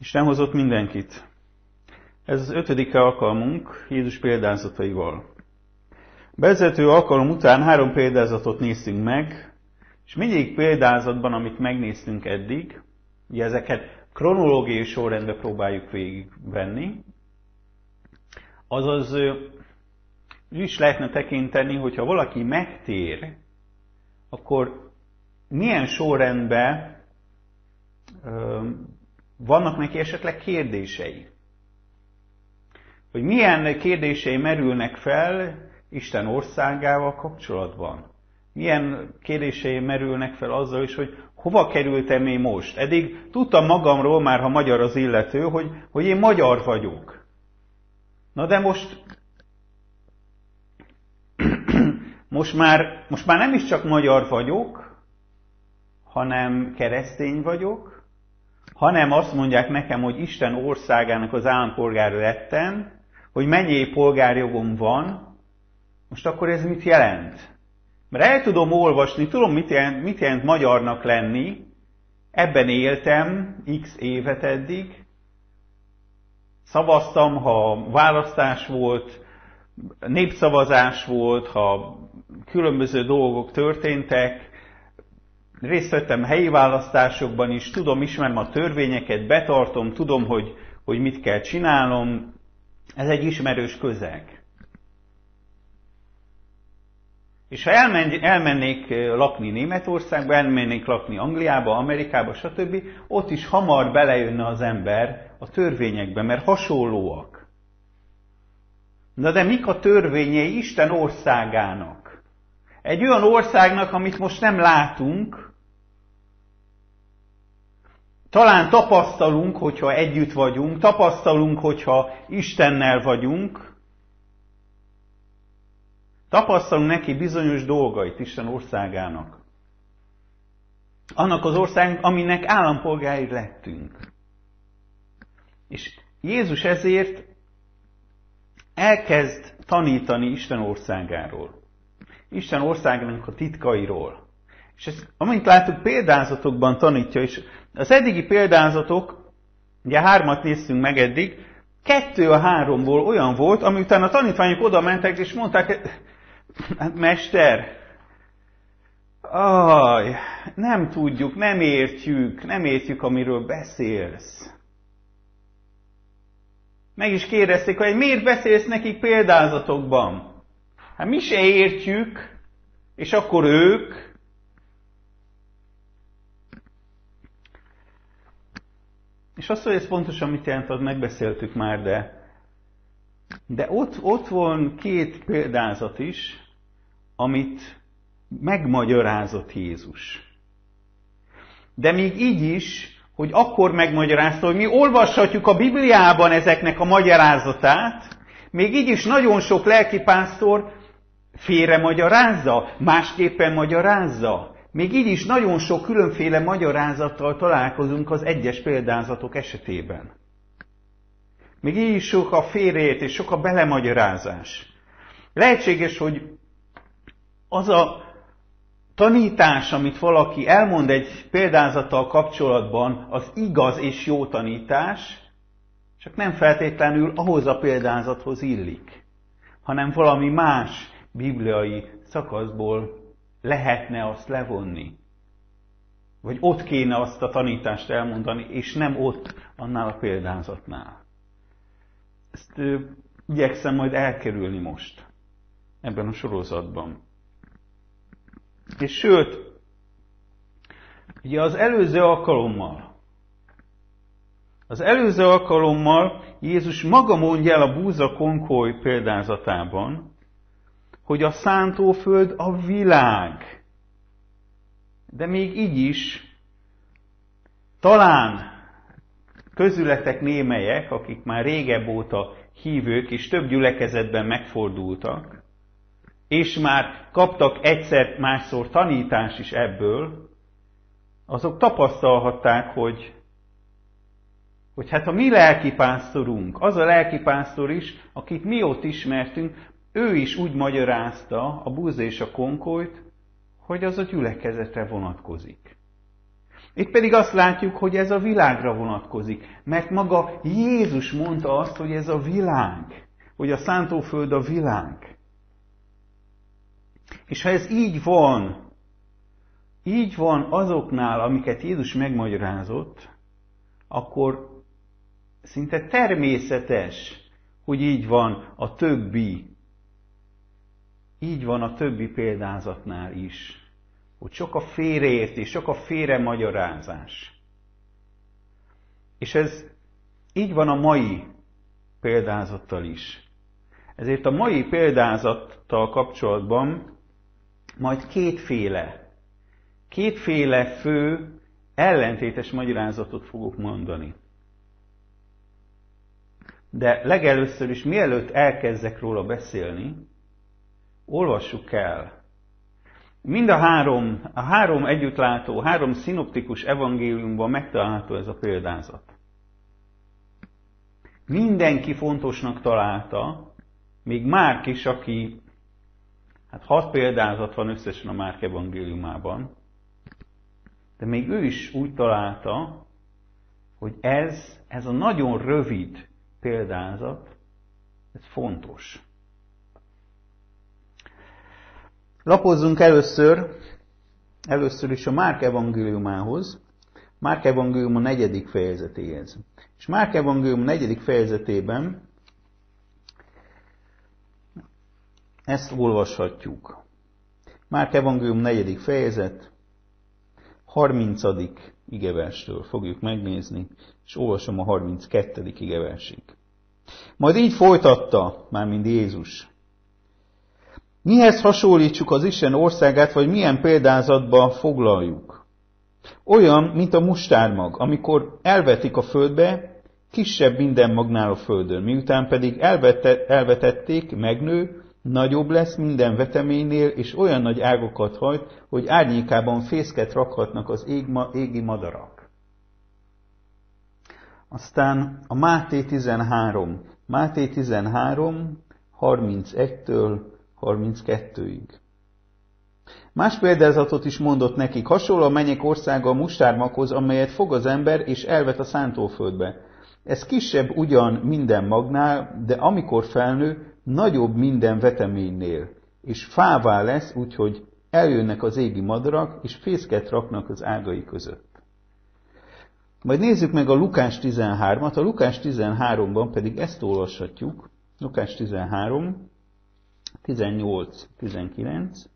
Isten hozott mindenkit. Ez az ötödik alkalmunk Jézus példázataival. Bevezető alkalom után három példázatot néztünk meg, és mindegyik példázatban, amit megnéztünk eddig, ugye ezeket kronológiai sorrendbe próbáljuk végigvenni, azaz is lehetne tekinteni, hogyha valaki megtér, akkor milyen sorrendben vannak neki esetleg kérdései. Hogy milyen kérdései merülnek fel Isten országával kapcsolatban. Milyen kérdései merülnek fel azzal is, hogy hova kerültem én most? Eddig tudtam magamról, már ha magyar az illető, hogy, hogy én magyar vagyok. Na de most most már, most már nem is csak magyar vagyok, hanem keresztény vagyok, hanem azt mondják nekem, hogy Isten országának az állampolgára lettem, hogy mennyi polgárjogom van, most akkor ez mit jelent? Mert el tudom olvasni, tudom, mit jelent, mit jelent magyarnak lenni, ebben éltem x évet eddig, szavaztam, ha választás volt, népszavazás volt, ha különböző dolgok történtek, részt vettem helyi választásokban is, tudom, ismerem a törvényeket, betartom, tudom, hogy, hogy mit kell csinálnom. Ez egy ismerős közeg. És ha elmen, elmennék lakni Németországba, elmennék lakni Angliába, Amerikába, stb., ott is hamar belejönne az ember a törvényekbe, mert hasonlóak. Na de mik a törvényei Isten országának? Egy olyan országnak, amit most nem látunk, talán tapasztalunk, hogyha együtt vagyunk, tapasztalunk, hogyha Istennel vagyunk, tapasztalunk neki bizonyos dolgait Isten országának. Annak az ország, aminek állampolgári lettünk. És Jézus ezért elkezd tanítani Isten országáról. Isten országának a titkairól. És ezt, amint láttuk, példázatokban tanítja, és az eddigi példázatok, ugye hármat néztünk meg eddig, kettő a háromból olyan volt, ami után a tanítványok oda mentek, és mondták, hát mester, aj, nem tudjuk, nem értjük, nem értjük, amiről beszélsz. Meg is kérdezték, hogy miért beszélsz nekik példázatokban? Hát mi se értjük, és akkor ők, És azt, hogy ez pontosan mit jelent, azt megbeszéltük már, de, de ott, ott van két példázat is, amit megmagyarázott Jézus. De még így is, hogy akkor megmagyarázta, hogy mi olvashatjuk a Bibliában ezeknek a magyarázatát, még így is nagyon sok lelkipásztor félre magyarázza, másképpen magyarázza. Még így is nagyon sok különféle magyarázattal találkozunk az egyes példázatok esetében. Még így is sok a félreért és sok a belemagyarázás. Lehetséges, hogy az a tanítás, amit valaki elmond egy példázattal kapcsolatban, az igaz és jó tanítás, csak nem feltétlenül ahhoz a példázathoz illik, hanem valami más bibliai szakaszból lehetne azt levonni. Vagy ott kéne azt a tanítást elmondani, és nem ott, annál a példázatnál. Ezt ö, igyekszem majd elkerülni most, ebben a sorozatban. És sőt, ugye az előző alkalommal, az előző alkalommal Jézus maga mondja el a búza konkoly példázatában, hogy a szántóföld a világ. De még így is talán közületek némelyek, akik már régebb óta hívők és több gyülekezetben megfordultak, és már kaptak egyszer-másszor tanítás is ebből, azok tapasztalhatták, hogy, hogy hát a mi lelkipásztorunk, az a lelkipásztor is, akit mi ott ismertünk, ő is úgy magyarázta a búza és a konkolyt, hogy az a gyülekezetre vonatkozik. Itt pedig azt látjuk, hogy ez a világra vonatkozik, mert maga Jézus mondta azt, hogy ez a világ, hogy a szántóföld a világ. És ha ez így van, így van azoknál, amiket Jézus megmagyarázott, akkor szinte természetes, hogy így van a többi, így van a többi példázatnál is, hogy sok a félreértés, sok a félre magyarázás. És ez így van a mai példázattal is. Ezért a mai példázattal kapcsolatban majd kétféle, kétféle fő ellentétes magyarázatot fogok mondani. De legelőször is, mielőtt elkezdek róla beszélni, olvassuk el. Mind a három, a három együttlátó, három szinoptikus evangéliumban megtalálható ez a példázat. Mindenki fontosnak találta, még Márk is, aki, hát hat példázat van összesen a Márk evangéliumában, de még ő is úgy találta, hogy ez, ez a nagyon rövid példázat, ez fontos. Lapozzunk először, először is a Márk evangéliumához, Márk evangélium a negyedik fejezetéhez. És Márk evangélium negyedik fejezetében ezt olvashatjuk. Márk evangélium negyedik fejezet, 30. igeverstől fogjuk megnézni, és olvasom a 32. igeversig. Majd így folytatta, már mind Jézus. Mihez hasonlítsuk az Isten országát, vagy milyen példázatba foglaljuk? Olyan, mint a mustármag, amikor elvetik a földbe, kisebb minden magnál a földön, miután pedig elvette, elvetették, megnő, Nagyobb lesz minden veteménynél, és olyan nagy ágokat hajt, hogy árnyékában fészket rakhatnak az ég, égi madarak. Aztán a Máté 13. Máté 13, 31-től 32-ig. Más példázatot is mondott nekik, hasonló a mennyek országa a mustármakhoz, amelyet fog az ember és elvet a szántóföldbe. Ez kisebb ugyan minden magnál, de amikor felnő, nagyobb minden veteménynél, és fává lesz, úgyhogy eljönnek az égi madarak, és fészket raknak az ágai között. Majd nézzük meg a Lukás 13-at, a Lukás 13-ban pedig ezt olvashatjuk, Lukás 13, 18-19.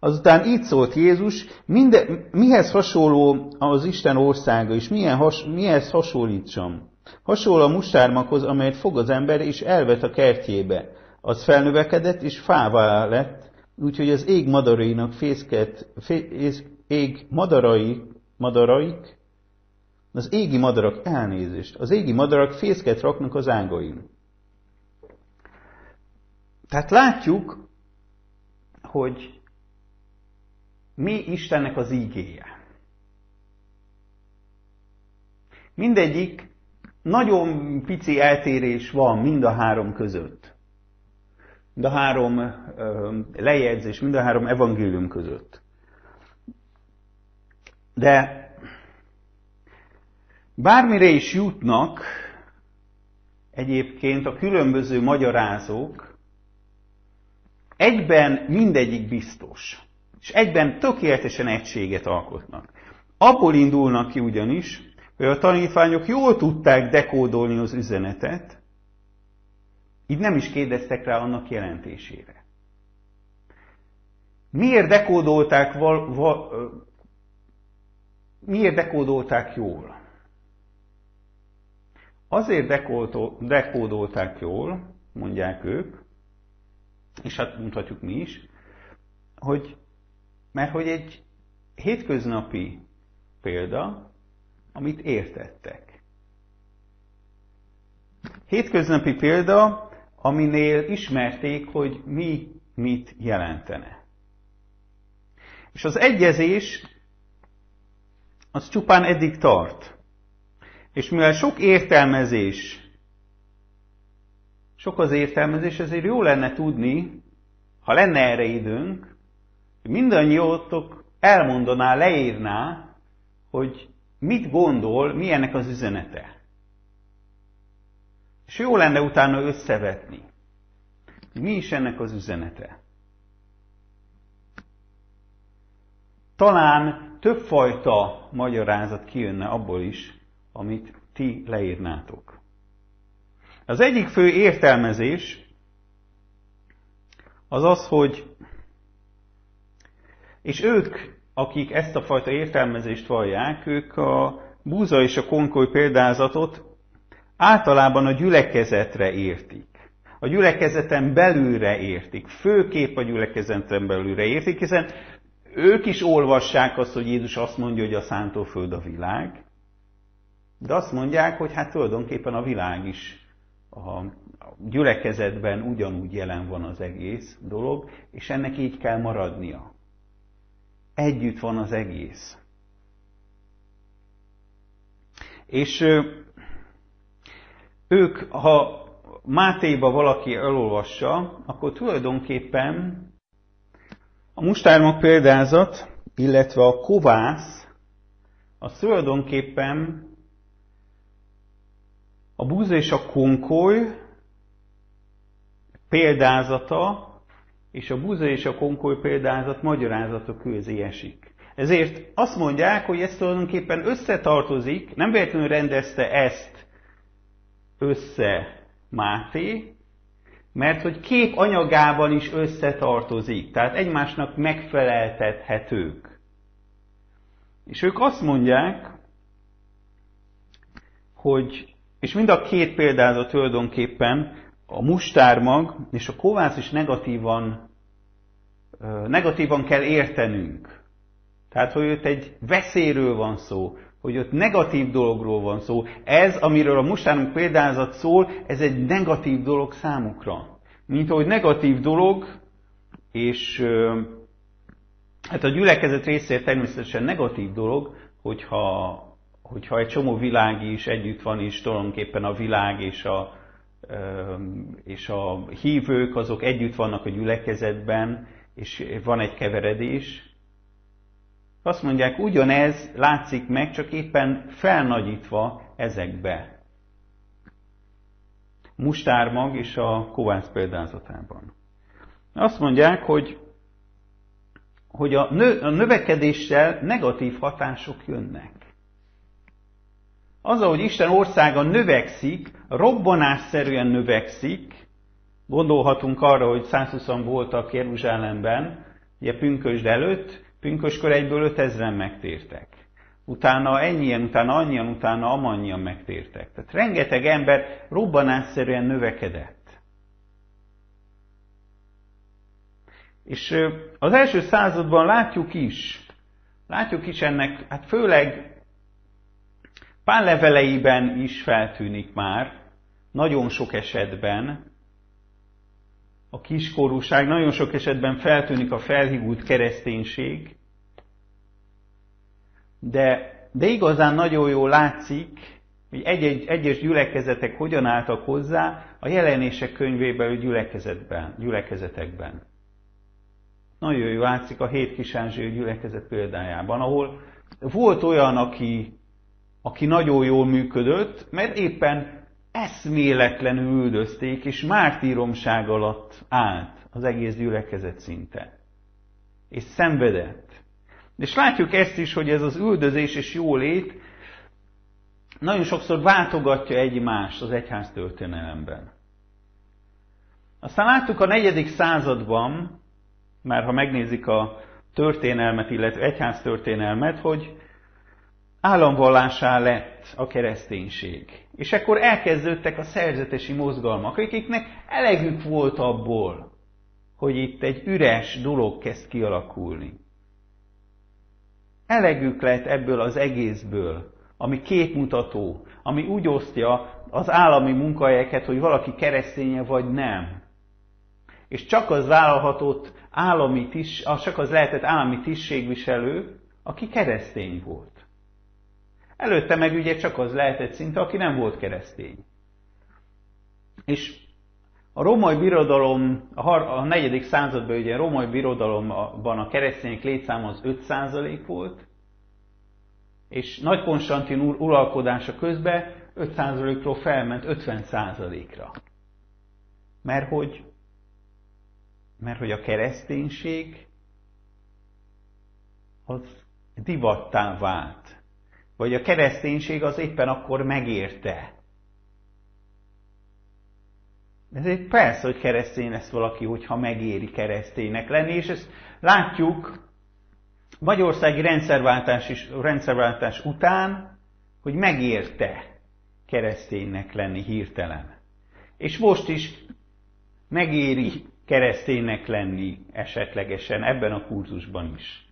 Azután így szólt Jézus, minde, mihez hasonló az Isten országa, és milyen has, mihez hasonlítsam? Hasonló a mustármakhoz, amelyet fog az ember, és elvet a kertjébe. Az felnövekedett, és fává lett, úgyhogy az ég madarainak fészket, fé, ég madarai, madaraik, az égi madarak elnézést, az égi madarak fészket raknak az ágain. Tehát látjuk, hogy mi Istennek az ígéje. Mindegyik nagyon pici eltérés van mind a három között. Mind a három lejegyzés, mind a három evangélium között. De bármire is jutnak egyébként a különböző magyarázók, egyben mindegyik biztos, és egyben tökéletesen egységet alkotnak. Abból indulnak ki ugyanis, hogy a tanítványok jól tudták dekódolni az üzenetet, így nem is kérdeztek rá annak jelentésére. Miért dekódolták, val, val, miért dekódolták jól? Azért dekódolták jól, mondják ők, és hát mondhatjuk mi is, hogy, mert hogy egy hétköznapi példa, amit értettek. Hétköznapi példa, aminél ismerték, hogy mi mit jelentene. És az egyezés az csupán eddig tart. És mivel sok értelmezés, sok az értelmezés, ezért jó lenne tudni, ha lenne erre időnk, hogy mindannyiótok elmondaná, leírná, hogy mit gondol, mi ennek az üzenete. És jó lenne utána összevetni. Mi is ennek az üzenete? Talán többfajta magyarázat kijönne abból is, amit ti leírnátok. Az egyik fő értelmezés az az, hogy és ők, akik ezt a fajta értelmezést vallják, ők a búza és a konkoly példázatot általában a gyülekezetre értik. A gyülekezeten belülre értik, főképp a gyülekezeten belülre értik, hiszen ők is olvassák azt, hogy Jézus azt mondja, hogy a szántóföld a világ, de azt mondják, hogy hát tulajdonképpen a világ is a gyülekezetben ugyanúgy jelen van az egész dolog, és ennek így kell maradnia. Együtt van az egész. És ők, ha Mátéba valaki elolvassa, akkor tulajdonképpen a mustármok példázat, illetve a kovász, az tulajdonképpen a búza és a konkoly példázata, és a búza és a konkoly példázat magyarázata közé esik. Ezért azt mondják, hogy ez tulajdonképpen összetartozik, nem véletlenül rendezte ezt össze Máté, mert hogy kép anyagában is összetartozik, tehát egymásnak megfeleltethetők. És ők azt mondják, hogy, és mind a két példázat tulajdonképpen a mustármag és a kovász is negatívan, negatívan kell értenünk. Tehát, hogy ott egy veszélyről van szó, hogy ott negatív dologról van szó. Ez, amiről a mustárunk példázat szól, ez egy negatív dolog számukra. Mint ahogy negatív dolog, és hát a gyülekezet részéért természetesen negatív dolog, hogyha, hogyha egy csomó világ is együtt van, és tulajdonképpen a világ és a, és a hívők azok együtt vannak a gyülekezetben, és van egy keveredés, azt mondják, ugyanez látszik meg, csak éppen felnagyítva ezekbe. Mustármag és a kovász példázatában. Azt mondják, hogy, hogy a, nö, a növekedéssel negatív hatások jönnek. Az, ahogy Isten országa növekszik, robbanásszerűen növekszik, gondolhatunk arra, hogy 120 voltak Jeruzsálemben, ugye pünkösd előtt, Pünköskor egyből 5000 megtértek. Utána ennyien, utána annyian, utána amannyian megtértek. Tehát rengeteg ember robbanásszerűen növekedett. És az első században látjuk is, látjuk is ennek, hát főleg pálleveleiben is feltűnik már, nagyon sok esetben, a kiskorúság, nagyon sok esetben feltűnik a felhívult kereszténység, de, de igazán nagyon jól látszik, hogy egy-egy, egyes gyülekezetek hogyan álltak hozzá a jelenések könyvében, gyülekezetben, gyülekezetekben. Nagyon jól látszik a hét kisánzső gyülekezet példájában, ahol volt olyan, aki, aki nagyon jól működött, mert éppen eszméletlenül üldözték, és mártíromság alatt állt az egész gyülekezet szinte. És szenvedett. És látjuk ezt is, hogy ez az üldözés és jólét nagyon sokszor váltogatja egymást az egyház történelemben. Aztán láttuk a negyedik században, már ha megnézik a történelmet, illetve egyház történelmet, hogy államvallásá lett a kereszténység. És akkor elkezdődtek a szerzetesi mozgalmak, akiknek elegük volt abból, hogy itt egy üres dolog kezd kialakulni. Elegük lett ebből az egészből, ami képmutató, ami úgy osztja az állami munkahelyeket, hogy valaki kereszténye vagy nem. És csak az vállalhatott állami tis, csak az lehetett állami tisztségviselő, aki keresztény volt. Előtte meg ugye csak az lehetett szinte, aki nem volt keresztény. És a római birodalom, a negyedik században ugye a római birodalomban a keresztények létszáma az 5% volt, És Nagy Konstantin úr uralkodása közben 5%-ról felment 50%-ra. Mert hogy, mert hogy a kereszténység az divattá vált. Vagy a kereszténység az éppen akkor megérte. Ezért persze, hogy keresztény lesz valaki, hogyha megéri kereszténynek lenni, és ezt látjuk Magyarországi rendszerváltás, is, rendszerváltás után, hogy megérte kereszténynek lenni hirtelen. És most is megéri kereszténynek lenni esetlegesen ebben a kurzusban is.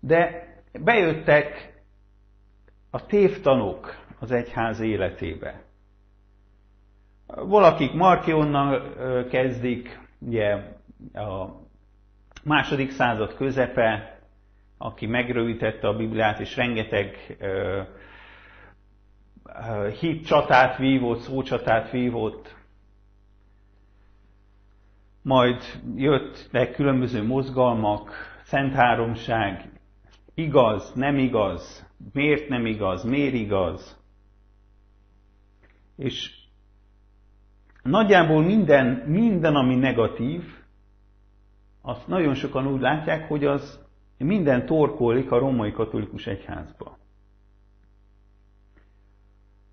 De bejöttek a tévtanok az egyház életébe. Valakik Markionnal kezdik, ugye a második század közepe, aki megrövidítette a Bibliát, és rengeteg hit csatát vívott, szócsatát vívott, majd jöttek különböző mozgalmak, Szent Háromság, igaz, nem igaz, miért nem igaz, miért igaz. És nagyjából minden, minden, ami negatív, azt nagyon sokan úgy látják, hogy az minden torkolik a római katolikus egyházba.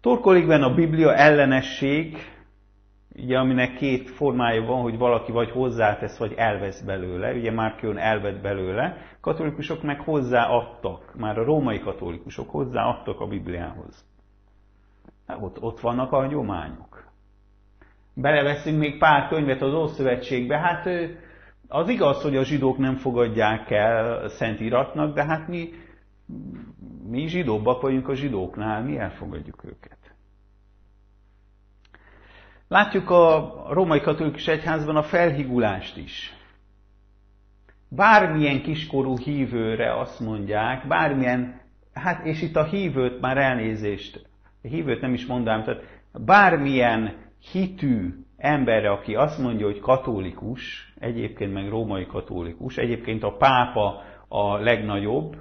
Torkolik benne a Biblia ellenesség, ugye, aminek két formája van, hogy valaki vagy hozzátesz, vagy elvesz belőle. Ugye Márkion elvett belőle, katolikusok meg hozzáadtak, már a római katolikusok hozzáadtak a Bibliához. Ott, ott vannak a hagyományok. Beleveszünk még pár könyvet az Ószövetségbe, hát az igaz, hogy a zsidók nem fogadják el Szentiratnak, de hát mi, mi zsidóbbak vagyunk a zsidóknál, mi elfogadjuk őket. Látjuk a római katolikus egyházban a felhigulást is. Bármilyen kiskorú hívőre azt mondják, bármilyen, hát és itt a hívőt már elnézést, a hívőt nem is mondám, tehát bármilyen hitű emberre, aki azt mondja, hogy katolikus, egyébként meg római katolikus, egyébként a pápa a legnagyobb,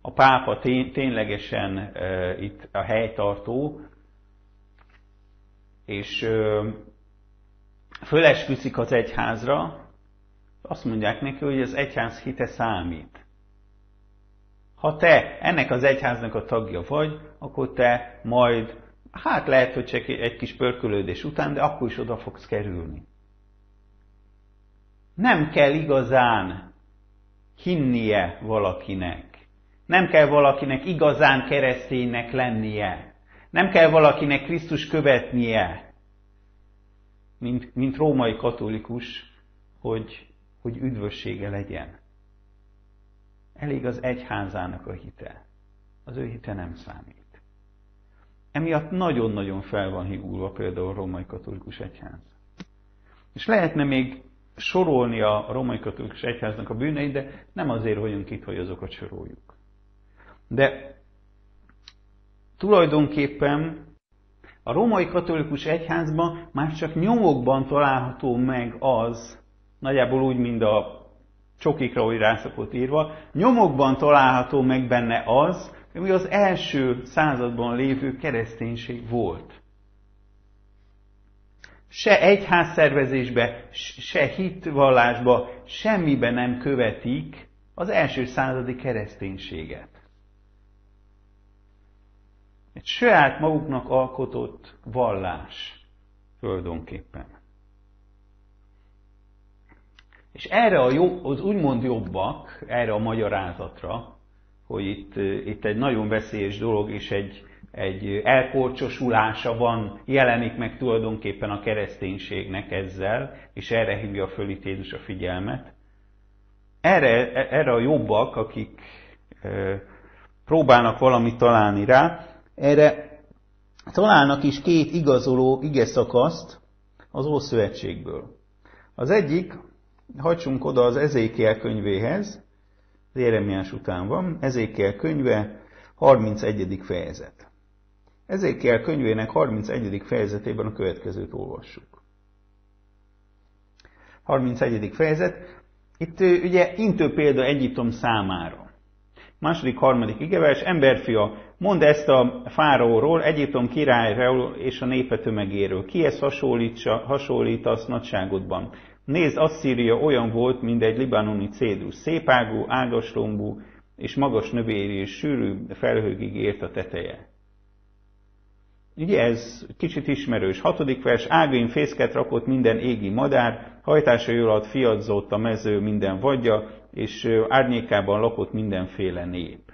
a pápa ténylegesen e, itt a helytartó, és e, fölesküszik az egyházra, azt mondják neki, hogy az egyház hite számít. Ha te ennek az egyháznak a tagja vagy, akkor te majd Hát lehet, hogy csak egy kis pörkölődés után, de akkor is oda fogsz kerülni. Nem kell igazán hinnie valakinek. Nem kell valakinek igazán kereszténynek lennie. Nem kell valakinek Krisztus követnie, mint, mint római katolikus, hogy, hogy üdvössége legyen. Elég az egyházának a hite. Az ő hite nem számít. Emiatt nagyon-nagyon fel van higulva például a római katolikus egyház. És lehetne még sorolni a római katolikus egyháznak a bűneit, de nem azért vagyunk itt, hogy azokat soroljuk. De tulajdonképpen a római katolikus egyházban már csak nyomokban található meg az, nagyjából úgy, mint a csokikra, hogy rászokott írva, nyomokban található meg benne az, ami az első században lévő kereszténység volt. Se egyházszervezésbe, se hitvallásba, semmiben nem követik az első századi kereszténységet. Egy saját maguknak alkotott vallás földonképpen. És erre a jobb, az úgymond jobbak, erre a magyarázatra hogy itt, itt egy nagyon veszélyes dolog, és egy, egy elkorcsosulása van, jelenik meg tulajdonképpen a kereszténységnek ezzel, és erre hívja föl itt a figyelmet. Erre, erre a jobbak, akik e, próbálnak valamit találni rá, erre találnak is két igazoló ige szakaszt az Ószövetségből. Az egyik, hagyjunk oda az Ezékiel könyvéhez, az Jeremiás után van, Ezékiel könyve, 31. fejezet. Ezékiel könyvének 31. fejezetében a következőt olvassuk. 31. fejezet. Itt ugye intő példa Egyiptom számára. Második, harmadik igevers, emberfia, mondd ezt a fáraóról, Egyiptom királyról és a népe tömegéről. Kihez hasonlítasz nagyságodban? Nézd, Asszíria olyan volt, mint egy libanoni cédus, szépágú, ágaslombú és magas növéri és sűrű felhőgig ért a teteje. Ugye ez kicsit ismerős. Hatodik vers, ágain fészket rakott minden égi madár, hajtásai alatt fiadzott a mező minden vadja, és árnyékában lakott mindenféle nép.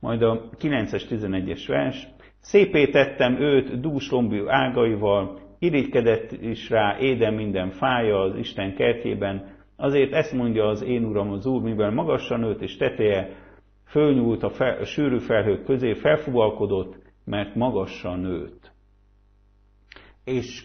Majd a 9-es, 11-es vers, szépé tettem őt dúslombű ágaival, irigykedett is rá éden minden fája az Isten kertjében, azért ezt mondja az én uram az úr, mivel magasan nőtt és teteje fölnyúlt a, fel, a sűrű felhők közé, felfuvalkodott, mert magasan nőtt. És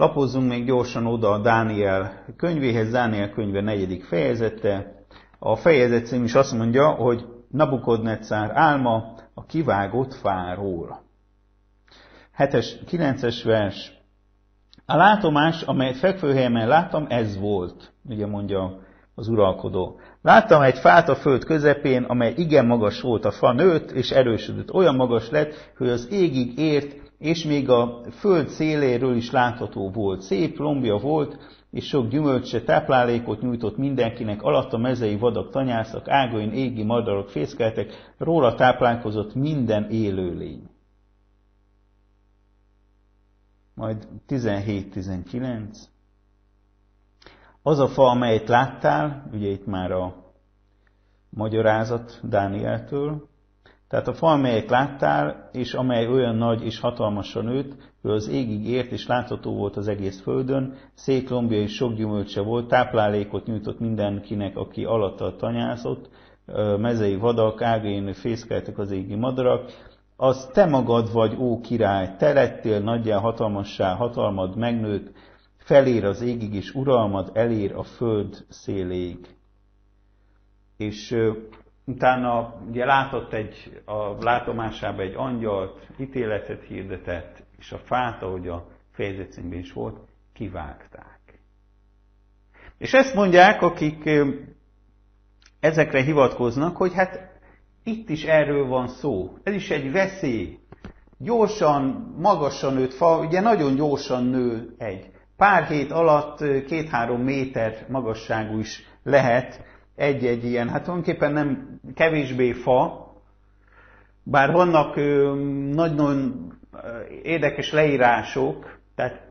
lapozzunk még gyorsan oda a Dániel könyvéhez, Dániel könyve negyedik fejezete. A fejezet cím is azt mondja, hogy Nabukodnetszár álma a kivágott fáról. 7-es, 9-es vers. A látomás, amelyet fekvőhelyemen láttam, ez volt, ugye mondja az uralkodó. Láttam egy fát a föld közepén, amely igen magas volt, a fa nőtt és erősödött. Olyan magas lett, hogy az égig ért, és még a föld széléről is látható volt. Szép lombja volt, és sok gyümölcse táplálékot nyújtott mindenkinek, alatt a mezei vadak tanyászak, ágain égi madarak fészkeltek, róla táplálkozott minden élőlény. Majd 17-19. Az a fa, amelyet láttál, ugye itt már a magyarázat Dánieltől, tehát a fa, amelyet láttál, és amely olyan nagy és hatalmasan nőtt, hogy az égig ért és látható volt az egész földön, szék lombja és sok gyümölcse volt, táplálékot nyújtott mindenkinek, aki alatta tanyázott, mezei vadak, ágain fészkeltek az égi madarak, az te magad vagy, ó király, te lettél nagyjá hatalmassá, hatalmad megnőtt, felér az égig, és uralmad elér a föld széléig. És utána ugye látott egy, a látomásába egy angyalt, ítéletet hirdetett, és a fát, ahogy a fejezetcímben is volt, kivágták. És ezt mondják, akik ezekre hivatkoznak, hogy hát itt is erről van szó. Ez is egy veszély. Gyorsan, magasan nőtt fa, ugye nagyon gyorsan nő egy pár hét alatt két-három méter magasságú is lehet egy-egy ilyen, hát tulajdonképpen nem kevésbé fa, bár vannak nagyon érdekes leírások, tehát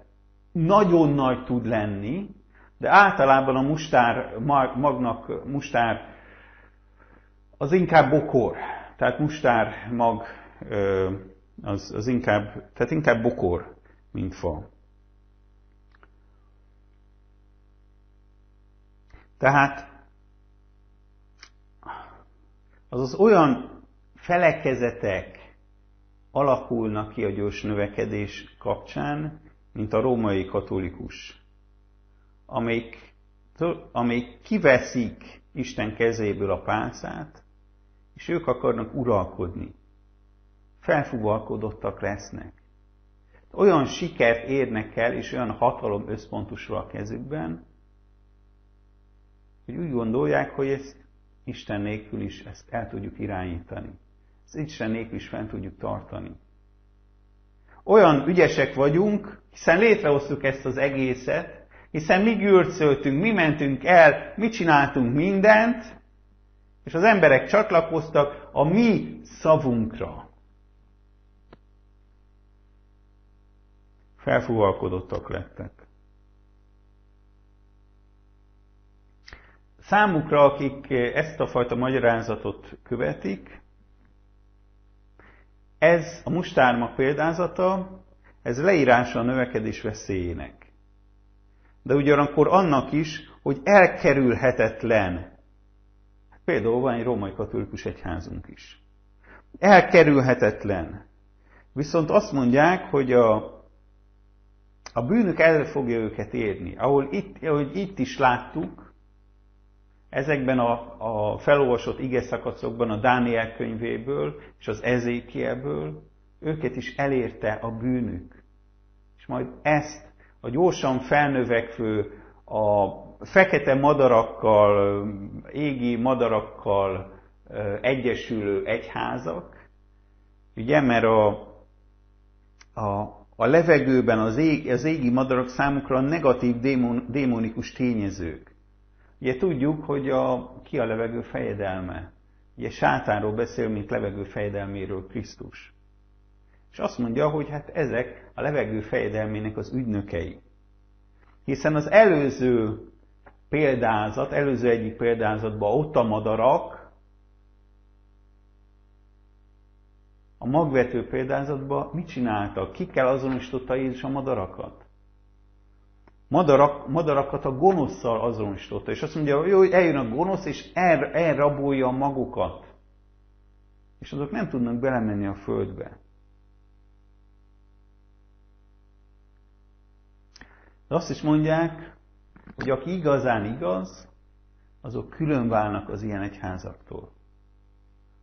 nagyon nagy tud lenni, de általában a mustár magnak, mustár az inkább bokor, tehát mustár mag az, az inkább, tehát inkább bokor, mint fa. Tehát azaz olyan felekezetek alakulnak ki a gyors növekedés kapcsán, mint a római katolikus, amelyik, amelyik kiveszik Isten kezéből a pálcát, és ők akarnak uralkodni. Felfuvalkodottak lesznek. Olyan sikert érnek el, és olyan hatalom összpontosul a kezükben, hogy úgy gondolják, hogy ezt Isten nélkül is ezt el tudjuk irányítani. Ezt Isten nélkül is fent tudjuk tartani. Olyan ügyesek vagyunk, hiszen létrehoztuk ezt az egészet, hiszen mi gyűrcöltünk, mi mentünk el, mi csináltunk mindent, és az emberek csatlakoztak a mi szavunkra. Felfúvalkodottak lettek. Számukra, akik ezt a fajta magyarázatot követik, ez a mustárma példázata, ez leírása a növekedés veszélyének. De ugyanakkor annak is, hogy elkerülhetetlen. Például van egy római katolikus egyházunk is. Elkerülhetetlen. Viszont azt mondják, hogy a, a bűnök el fogja őket érni. Ahol itt, ahogy itt is láttuk, Ezekben a, a felolvasott ige szakaszokban a Dániel könyvéből és az Ezékielből őket is elérte a bűnük. És majd ezt a gyorsan felnövekvő, a fekete madarakkal, égi madarakkal egyesülő egyházak, ugye, mert a, a, a levegőben az, ég, az égi madarak számukra negatív démon, démonikus tényezők. Ugye tudjuk, hogy a, ki a levegő fejedelme. Ugye sátánról beszél, mint levegő fejedelméről Krisztus. És azt mondja, hogy hát ezek a levegő fejedelmének az ügynökei. Hiszen az előző példázat, előző egyik példázatban ott a madarak, a magvető példázatban mit csináltak? Kikkel azonosította Jézus a madarakat? Madarak, madarakat a gonoszszal azonosította. És azt mondja, jó, hogy eljön a gonosz, és el, elrabolja magukat. És azok nem tudnak belemenni a földbe. De azt is mondják, hogy aki igazán igaz, azok külön válnak az ilyen egyházaktól.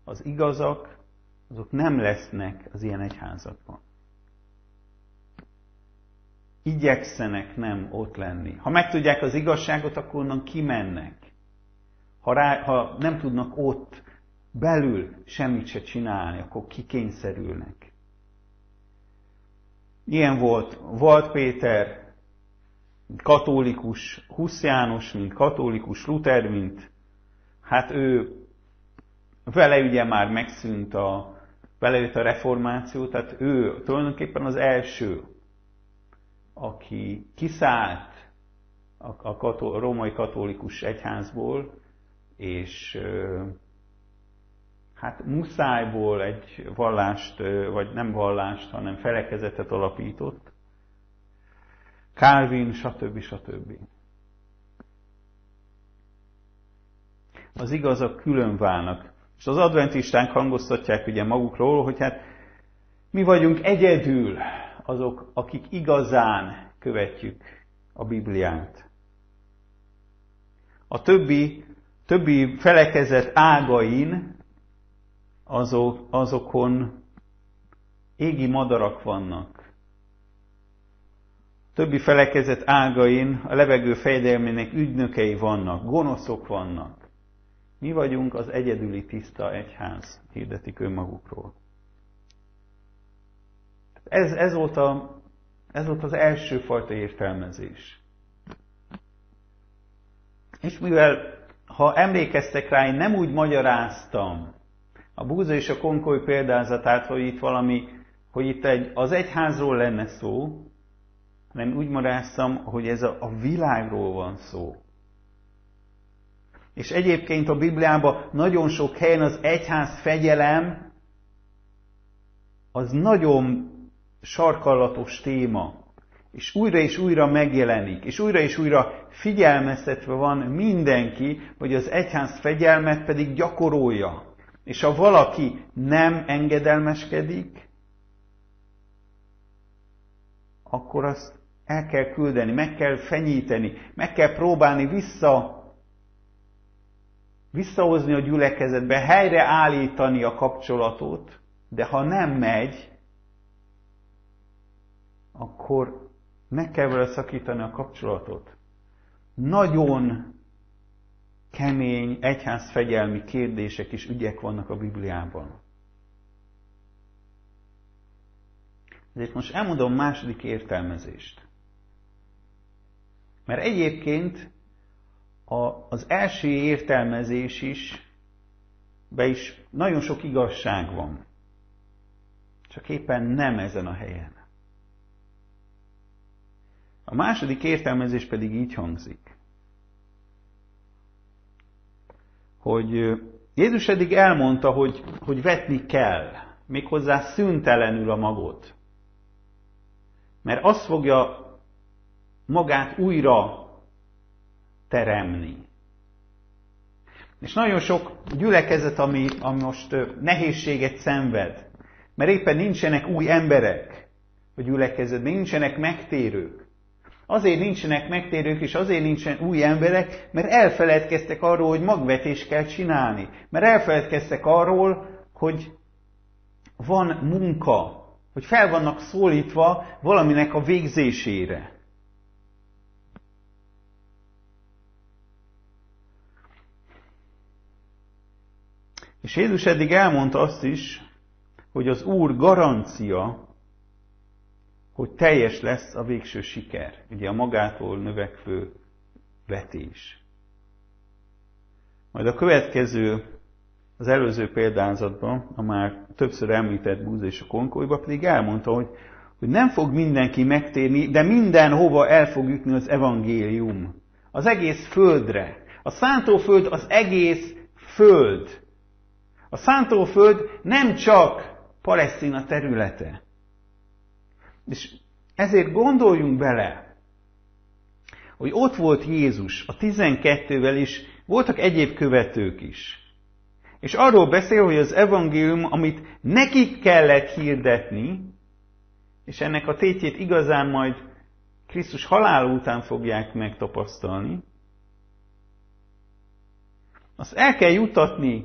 Az igazak, azok nem lesznek az ilyen egyházakban. Igyekszenek nem ott lenni. Ha megtudják az igazságot, akkor onnan kimennek. Ha, rá, ha nem tudnak ott belül semmit se csinálni, akkor kikényszerülnek. Ilyen volt Volt Péter, katolikus Husz János, mint katolikus Luther, mint hát ő vele ugye már megszűnt a, vele jött a reformáció, tehát ő tulajdonképpen az első, aki kiszállt a, a, római katolikus egyházból, és hát muszájból egy vallást, vagy nem vallást, hanem felekezetet alapított, Calvin, stb. stb. Az igazak külön válnak. És az adventisták hangoztatják ugye magukról, hogy hát mi vagyunk egyedül azok, akik igazán követjük a Bibliát. A többi, többi felekezet ágain azok, azokon égi madarak vannak többi felekezet ágain a levegő fejdelmének ügynökei vannak, gonoszok vannak. Mi vagyunk az egyedüli tiszta egyház, hirdetik önmagukról. Ez, ez, volt a, ez volt az első fajta értelmezés. És mivel, ha emlékeztek rá, én nem úgy magyaráztam a búza és a konkoly példázatát, hogy itt valami, hogy itt egy, az egyházról lenne szó, hanem úgy maráztam, hogy ez a, a világról van szó. És egyébként a Bibliában nagyon sok helyen az egyház fegyelem az nagyon sarkallatos téma. És újra és újra megjelenik, és újra és újra figyelmeztetve van mindenki, hogy az egyház fegyelmet pedig gyakorolja. És ha valaki nem engedelmeskedik, akkor azt el kell küldeni, meg kell fenyíteni, meg kell próbálni vissza visszahozni a gyülekezetbe, helyreállítani a kapcsolatot, de ha nem megy, akkor meg kell vele szakítani a kapcsolatot. Nagyon kemény egyházfegyelmi kérdések és ügyek vannak a Bibliában. Ezért most elmondom második értelmezést. Mert egyébként a, az első értelmezés is, be is nagyon sok igazság van. Csak éppen nem ezen a helyen. A második értelmezés pedig így hangzik, hogy Jézus eddig elmondta, hogy, hogy vetni kell, méghozzá szüntelenül a magot. Mert azt fogja magát újra teremni. És nagyon sok gyülekezet, ami, ami most nehézséget szenved, mert éppen nincsenek új emberek a gyülekezetben, nincsenek megtérők. Azért nincsenek megtérők, és azért nincsen új emberek, mert elfeledkeztek arról, hogy magvetést kell csinálni. Mert elfeledkeztek arról, hogy van munka, hogy fel vannak szólítva valaminek a végzésére. És Jézus eddig elmondta azt is, hogy az Úr garancia hogy teljes lesz a végső siker. Ugye a magától növekvő vetés. Majd a következő, az előző példázatban, a már többször említett búz és a konkolyba pedig elmondta, hogy, hogy nem fog mindenki megtérni, de mindenhova el fog jutni az evangélium. Az egész földre. A szántóföld az egész föld. A szántóföld nem csak Palesztina területe. És ezért gondoljunk bele, hogy ott volt Jézus a 12-vel is, voltak egyéb követők is. És arról beszél, hogy az evangélium, amit nekik kellett hirdetni, és ennek a tétjét igazán majd Krisztus halál után fogják megtapasztalni, azt el kell jutatni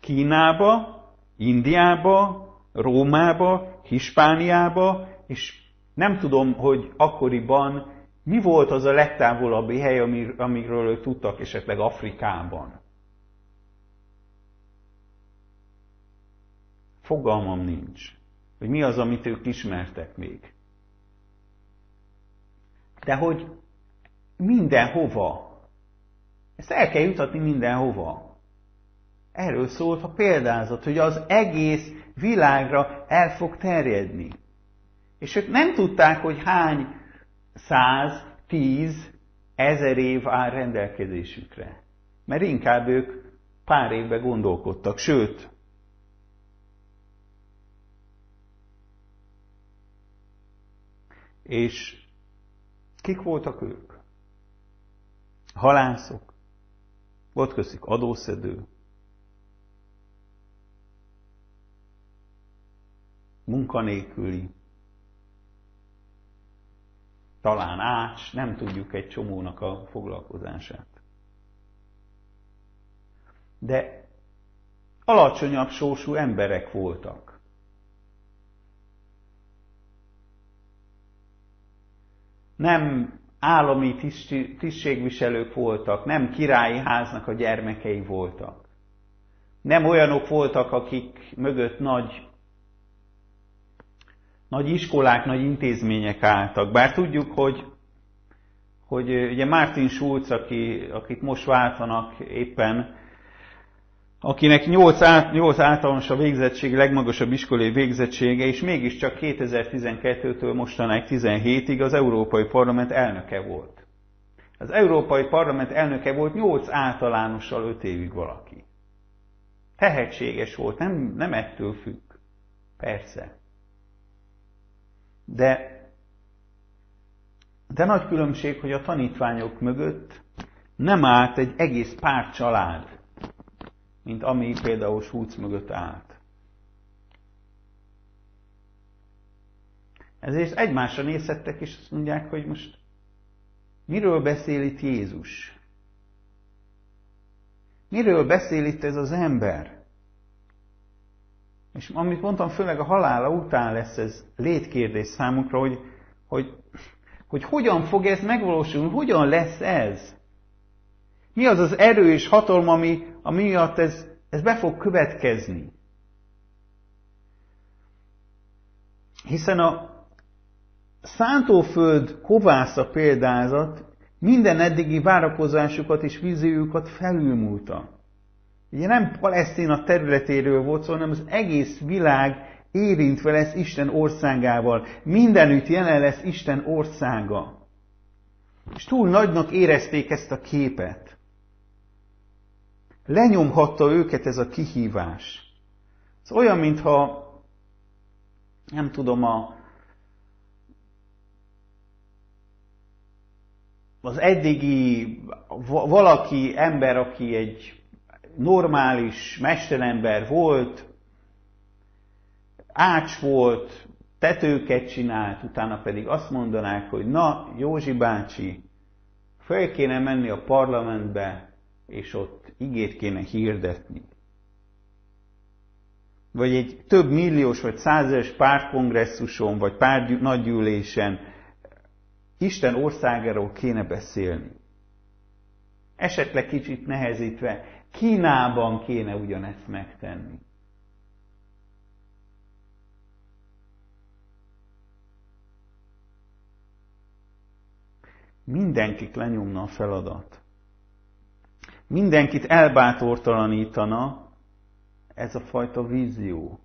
Kínába, Indiába, Rómába, Hispániába, és nem tudom, hogy akkoriban mi volt az a legtávolabbi hely, amiről ők tudtak, esetleg Afrikában. Fogalmam nincs, hogy mi az, amit ők ismertek még. De hogy mindenhova. Ezt el kell jutatni mindenhova. Erről szólt a példázat, hogy az egész világra el fog terjedni. És ők nem tudták, hogy hány száz, tíz, ezer év áll rendelkezésükre. Mert inkább ők pár évbe gondolkodtak, sőt, és kik voltak ők? Halászok, volt közük adószedő, munkanélküli, talán ács, nem tudjuk egy csomónak a foglalkozását. De alacsonyabb sósú emberek voltak. Nem állami tisztségviselők voltak, nem királyi háznak a gyermekei voltak. Nem olyanok voltak, akik mögött nagy nagy iskolák, nagy intézmények álltak. Bár tudjuk, hogy, hogy ugye Martin Schulz, aki, akit most váltanak éppen, akinek 8, át, 8 általános a végzettség, legmagasabb iskolai végzettsége, és mégiscsak 2012-től mostanáig 17-ig az Európai Parlament elnöke volt. Az Európai Parlament elnöke volt 8 általánossal 5 évig valaki. Tehetséges volt, nem, nem ettől függ. Persze. De, de nagy különbség, hogy a tanítványok mögött nem állt egy egész pár család, mint ami például Schulz mögött állt. Ezért egymásra nézhettek, és azt mondják, hogy most miről beszél itt Jézus? Miről beszél itt ez az ember? És amit mondtam, főleg a halála után lesz ez létkérdés számukra, hogy, hogy, hogy hogyan fog ez megvalósulni, hogyan lesz ez? Mi az az erő és hatalom, ami, ami miatt ez, ez be fog következni? Hiszen a szántóföld kovásza példázat minden eddigi várakozásukat és víziójukat felülmúlta. Ugye nem Palesztina területéről volt szó, hanem az egész világ érintve lesz Isten országával. Mindenütt jelen lesz Isten országa. És túl nagynak érezték ezt a képet. Lenyomhatta őket ez a kihívás. Ez olyan, mintha, nem tudom, a, az eddigi valaki, ember, aki egy normális mesterember volt, ács volt, tetőket csinált, utána pedig azt mondanák, hogy na, Józsi bácsi, fel kéne menni a parlamentbe, és ott igét kéne hirdetni. Vagy egy több milliós vagy százeres pártkongresszuson, vagy párt nagygyűlésen Isten országáról kéne beszélni. Esetleg kicsit nehezítve, Kínában kéne ugyanezt megtenni. Mindenkit lenyomna a feladat. Mindenkit elbátortalanítana ez a fajta vízió,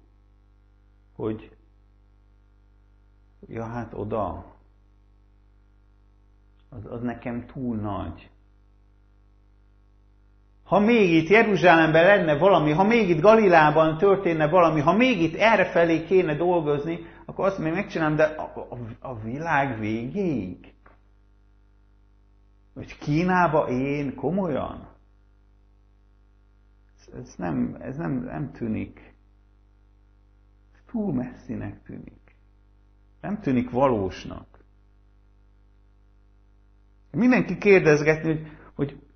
hogy ja hát oda, az, az nekem túl nagy. Ha még itt Jeruzsálemben lenne valami, ha még itt Galilában történne valami, ha még itt errefelé kéne dolgozni, akkor azt még megcsinálom, de a, a, a világ végéig. Hogy Kínába én komolyan? Ez, ez, nem, ez nem, nem tűnik. Ez túl messzinek tűnik. Nem tűnik valósnak. Mindenki kérdezgetni, hogy,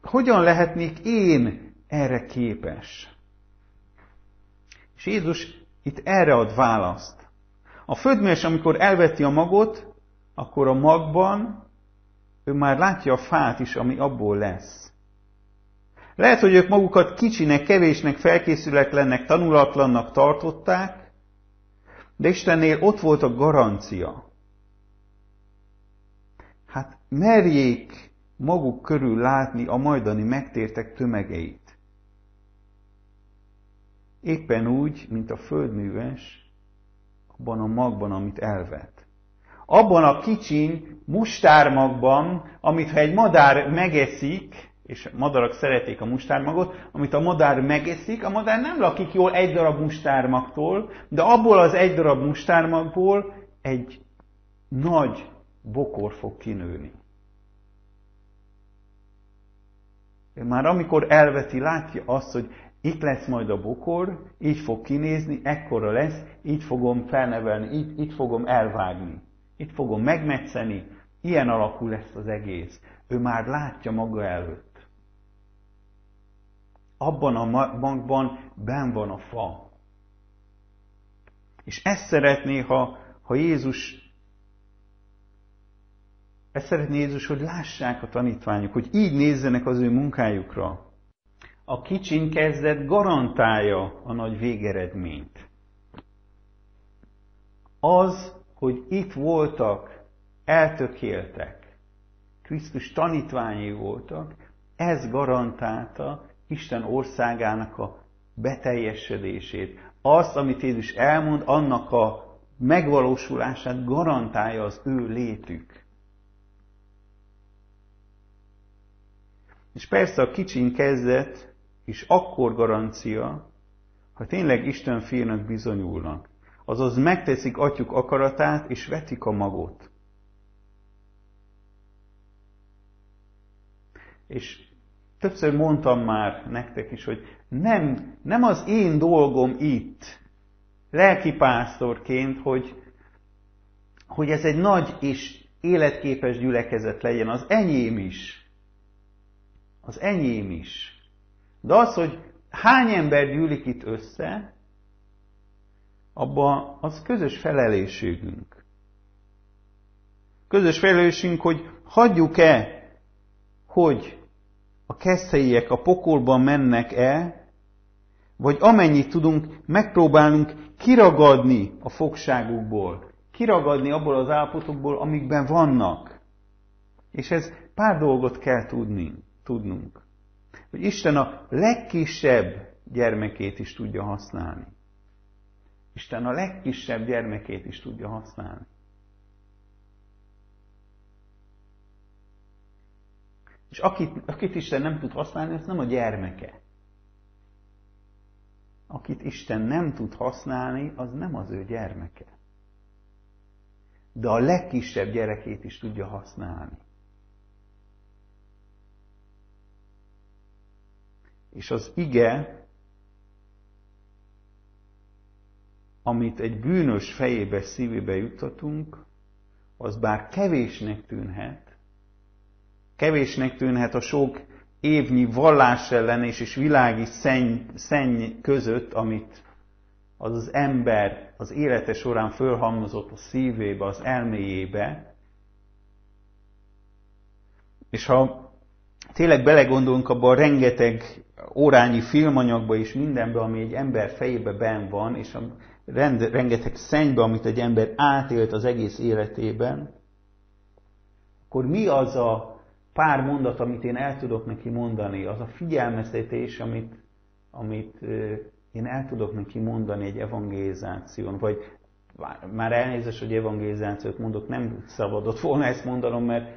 hogyan lehetnék én erre képes. És Jézus itt erre ad választ. A földműves, amikor elveti a magot, akkor a magban ő már látja a fát is, ami abból lesz. Lehet, hogy ők magukat kicsinek, kevésnek, felkészületlennek, tanulatlannak tartották, de Istennél ott volt a garancia. Hát merjék maguk körül látni a majdani megtértek tömegeit. Éppen úgy, mint a földműves, abban a magban, amit elvet. Abban a kicsin mustármagban, amit ha egy madár megeszik, és madarak szeretik a mustármagot, amit a madár megeszik, a madár nem lakik jól egy darab mustármagtól, de abból az egy darab mustármagból egy nagy bokor fog kinőni. Már amikor elveti, látja azt, hogy itt lesz majd a bokor, így fog kinézni, ekkora lesz, így fogom felnevelni, így, így fogom elvágni, itt fogom megmetszeni, ilyen alakú lesz az egész. Ő már látja maga előtt. Abban a magban ben van a fa. És ezt szeretné, ha, ha Jézus ezt szeretné Jézus, hogy lássák a tanítványok, hogy így nézzenek az ő munkájukra. A kicsin kezdet garantálja a nagy végeredményt. Az, hogy itt voltak, eltökéltek, Krisztus tanítványai voltak, ez garantálta Isten országának a beteljesedését. Azt, amit Jézus elmond, annak a megvalósulását garantálja az ő létük. És persze a kicsin kezdet is akkor garancia, ha tényleg Isten fiának bizonyulnak. Azaz megteszik atyuk akaratát, és vetik a magot. És többször mondtam már nektek is, hogy nem, nem az én dolgom itt, lelkipásztorként, hogy, hogy ez egy nagy és életképes gyülekezet legyen, az enyém is az enyém is. De az, hogy hány ember gyűlik itt össze, abban az közös felelősségünk. Közös felelősségünk, hogy hagyjuk-e, hogy a keszthelyek a pokolban mennek-e, vagy amennyit tudunk, megpróbálunk kiragadni a fogságukból, kiragadni abból az állapotokból, amikben vannak. És ez pár dolgot kell tudni tudnunk. Hogy Isten a legkisebb gyermekét is tudja használni. Isten a legkisebb gyermekét is tudja használni. És akit, akit Isten nem tud használni, az nem a gyermeke. Akit Isten nem tud használni, az nem az ő gyermeke. De a legkisebb gyerekét is tudja használni. És az ige, amit egy bűnös fejébe, szívébe juttatunk, az bár kevésnek tűnhet, kevésnek tűnhet a sok évnyi vallás ellenes és világi szenny, szenny között, amit az az ember az élete során fölhalmozott a szívébe, az elméjébe. És ha tényleg belegondolunk abba rengeteg órányi filmanyagba és mindenbe, ami egy ember fejébe ben van, és a rend, rengeteg szennybe, amit egy ember átélt az egész életében, akkor mi az a pár mondat, amit én el tudok neki mondani, az a figyelmeztetés, amit, amit én el tudok neki mondani egy evangelizáción, vagy már elnézést, hogy evangelizációt mondok, nem szabadott volna ezt mondanom, mert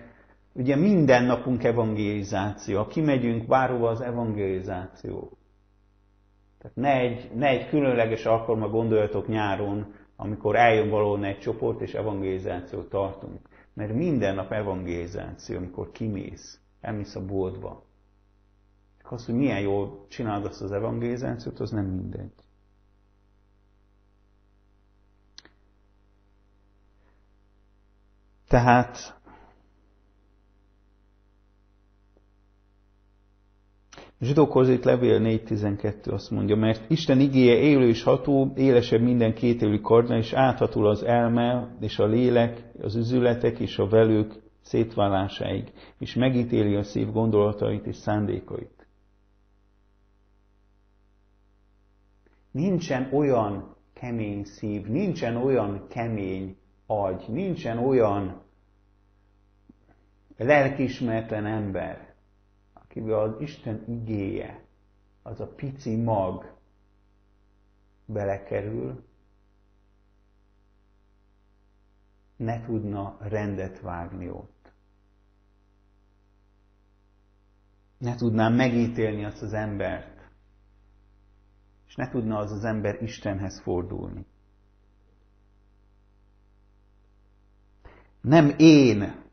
ugye minden napunk evangelizáció. Ha kimegyünk bárhova, az evangelizáció. Tehát ne egy, ne egy különleges alkalommal gondoljatok nyáron, amikor eljön valóna egy csoport, és evangelizációt tartunk. Mert minden nap evangelizáció, amikor kimész, elmész a boltba. Az, hogy milyen jól csinálod azt az evangelizációt, az nem mindegy. Tehát Zsidókhoz itt levél 4.12 azt mondja, mert Isten igéje élő és ható, élesebb minden kétélű kardnál, és áthatul az elme és a lélek, az üzületek és a velők szétválásáig, és megítéli a szív gondolatait és szándékait. Nincsen olyan kemény szív, nincsen olyan kemény agy, nincsen olyan lelkismerten ember, akivel az Isten igéje, az a pici mag belekerül, ne tudna rendet vágni ott. Ne tudná megítélni azt az embert, és ne tudna az az ember Istenhez fordulni. Nem én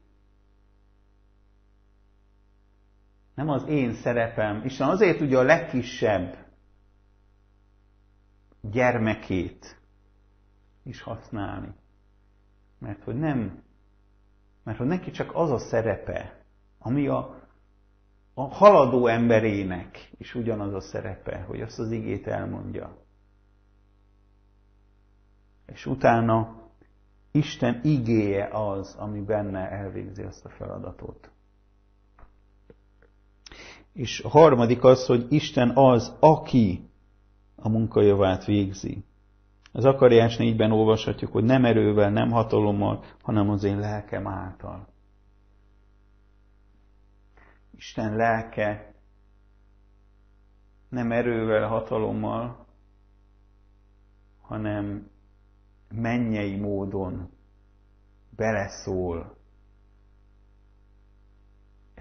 Nem az én szerepem. Isten azért tudja a legkisebb gyermekét is használni. Mert hogy nem, mert hogy neki csak az a szerepe, ami a, a haladó emberének is ugyanaz a szerepe, hogy azt az igét elmondja. És utána Isten igéje az, ami benne elvégzi azt a feladatot. És a harmadik az, hogy Isten az, aki a munkajavát végzi. Az Akariás négyben olvashatjuk, hogy nem erővel, nem hatalommal, hanem az én lelkem által. Isten lelke nem erővel, hatalommal, hanem mennyei módon beleszól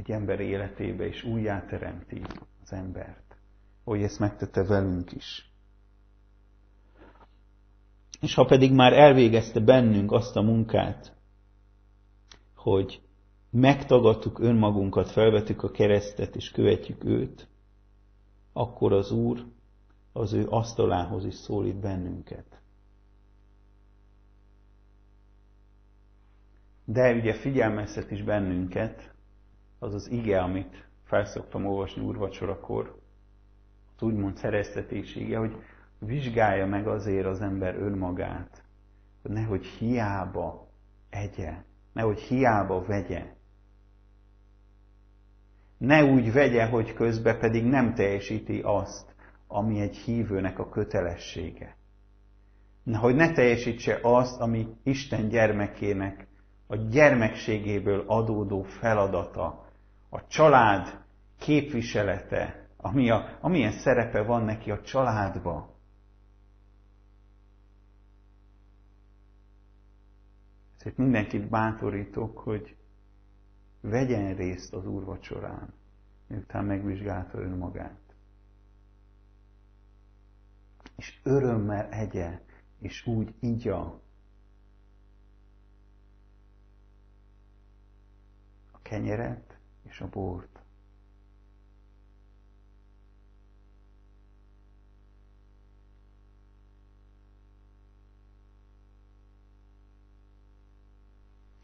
egy ember életébe, és újjáteremti az embert. Hogy ezt megtette velünk is. És ha pedig már elvégezte bennünk azt a munkát, hogy megtagadtuk önmagunkat, felvetük a keresztet és követjük őt, akkor az Úr az ő asztalához is szólít bennünket. De ugye figyelmeztet is bennünket, az az ige, amit felszoktam olvasni úrvacsorakor, az úgymond szereztetésége, hogy vizsgálja meg azért az ember önmagát, hogy nehogy hiába egye, nehogy hiába vegye. Ne úgy vegye, hogy közben pedig nem teljesíti azt, ami egy hívőnek a kötelessége. Hogy ne teljesítse azt, ami Isten gyermekének a gyermekségéből adódó feladata, a család képviselete, ami a, amilyen szerepe van neki a családba. Ezért mindenkit bátorítok, hogy vegyen részt az úrvacsorán, miután megvizsgálta önmagát. És örömmel egye, és úgy igya kenyeret, és a bort.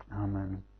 Amen.